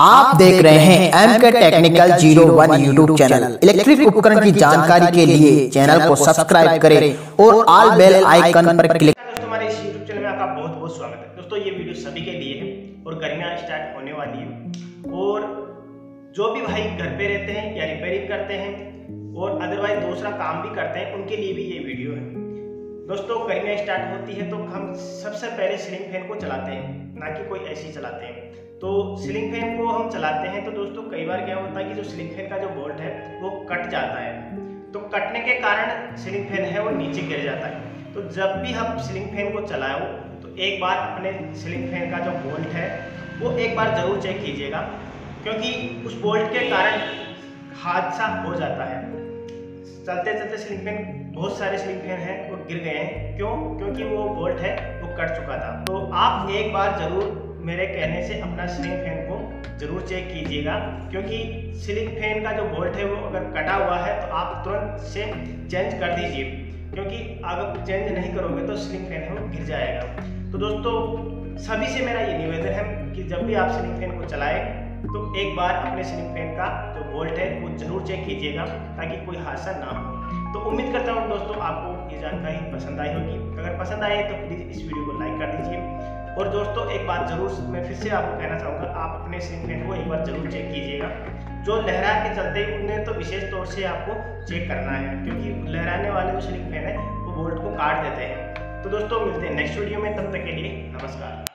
आप देख रहे हैं M K technical zero one YouTube channel electric उपकरण की जानकारी के लिए चैनल को सब्सक्राइब करें और ऑल बेल आइकन पर क्लिक दोस्तों हमारे इस यूट्यूब चैनल में आपका बहुत बहुत स्वागत है। दोस्तों ये वीडियो सभी के लिए है और गर्मियाँ स्टार्ट होने वाली है। और जो भी भाई घर पे रहते हैं या रिपेयरिंग करते हैं और अदरवाइज़ दूसरा काम भी करते हैं उनके लिए भी ये वीडियो है। दोस्तों गर्मियाँ स्टार्ट होती है तो हम सबसे पहले सीलिंग फ़ैन को चलाते हैं ना कि कोई ऐसी चलाते हैं। तो सीलिंग फ़ैन को हम चलाते हैं तो दोस्तों कई बार क्या होता है कि जो सीलिंग फ़ैन का जो बोल्ट है, वो कट जाता है। तो कटने के कारण सीलिंग फ़ैन है, वो नीचे गिर जाता है। तो जब भी हम सीलिंग फ़ैन को चलाओ तो एक बार अपने सीलिंग फ़ैन का जो बोल्ट है, वो एक बार ज़रूर चेक कीजिएगा, क्योंकि उस बोल्ट के कारण हादसा हो जाता है। चलते चलते सीलिंग फ़ैन बहुत सारे सीलिंग फ़ैन हैं, वो गिर गए हैं। क्यों? क्योंकि वो बोल्ट है, वो कट चुका था। तो आप एक बार ज़रूर मेरे कहने से अपना सीलिंग फ़ैन को ज़रूर चेक कीजिएगा, क्योंकि सीलिंग फ़ैन का जो बोल्ट है वो अगर कटा हुआ है तो आप तुरंत से चेंज कर दीजिए। क्योंकि अगर चेंज नहीं करोगे तो सीलिंग फ़ैन है वो गिर जाएगा। तो दोस्तों, सभी से मेरा ये निवेदन है कि जब भी आप सीलिंग फ़ैन को चलाएँ तो एक बार अपने सीलिंग फ़ैन का जो बोल्ट है, वो ज़रूर चेक कीजिएगा, ताकि कोई हादसा ना हो। तो उम्मीद करता हूँ दोस्तों, आपको ये जानकारी पसंद आई होगी। अगर पसंद आए तो प्लीज़ इस वीडियो को लाइक कर दीजिए। और दोस्तों, एक बात ज़रूर मैं फिर से आपको कहना चाहूँगा, आप अपने सिम को एक बार ज़रूर चेक कीजिएगा। जो लहरा के चलते उन्हें तो विशेष तौर से आपको चेक करना है, क्योंकि लहराने वाले जो सिलिंग फ़ैन है, वो बोल्ट को काट देते हैं। तो दोस्तों, मिलते हैं नेक्स्ट वीडियो में, तब तक के लिए नमस्कार।